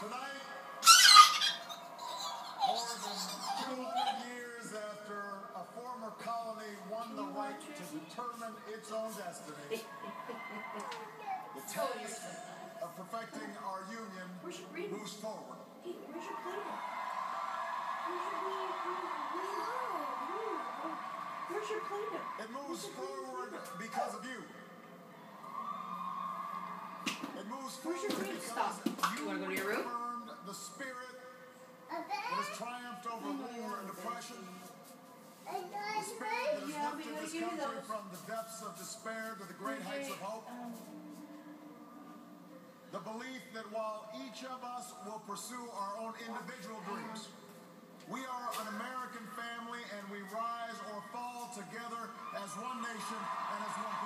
Tonight, more than 200 years after a former colony won the right to determine its own destiny, the task of perfecting our union Where's your reading? moves forward. Where's your Play-Doh? Where's your Play-Doh? Where's your Play-Doh? It moves forward because of you. It moves forward because stuff? you You wanna go to your room? affirmed the spirit that has triumphed over The from the depths of despair to the great heights of hope. The belief that while each of us will pursue our own individual dreams, we are an American family and we rise or fall together as one nation and as one